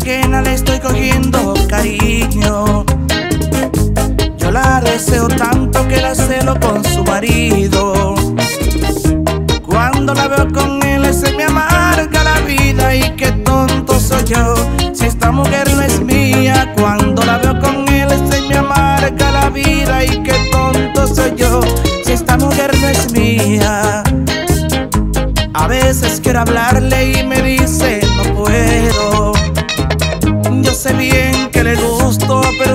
ajena le estoy cogiendo cariño. Yo la deseo tanto que la celo con su marido. Cuando la veo con él se me amarga la vida y qué tonto soy yo. Si esta mujer no es mía, cuando la veo con él se me amarga la vida y qué tonto soy yo. Si esta mujer no es mía. A veces quiero hablarle y me dice no puedo. Yo sé bien que le gusto, pero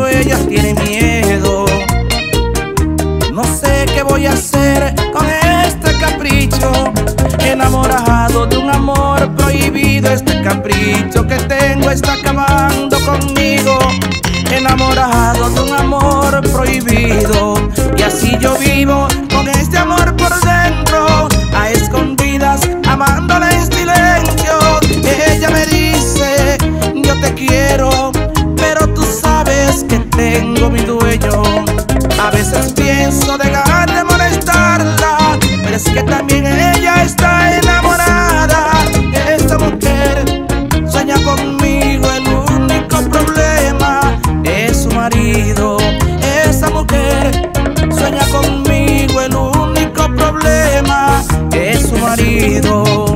su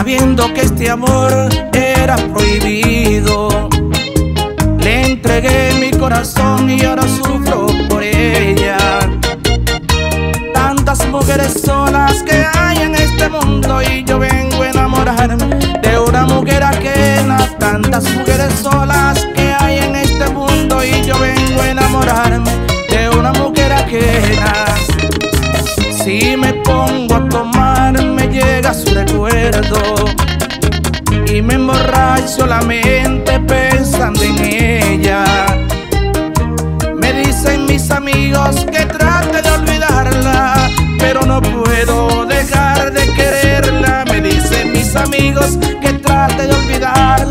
Sabiendo que este amor era prohibido, le entregué mi corazón y ahora sufro por ella. Tantas mujeres solas que hay en este mundo y yo vengo a enamorarme de una mujer ajena. Tantas mujeres solas que hay en este mundo y yo vengo a enamorarme de una mujer ajena. Si me pongo a tomar emborracho la mente pensando en ella. Me dicen mis amigos que trate de olvidarla, pero no puedo dejar de quererla. Me dicen mis amigos que trate de olvidarla,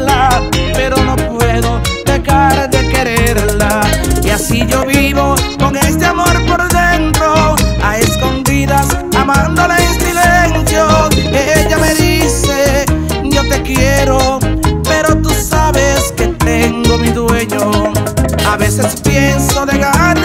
A veces pienso dejar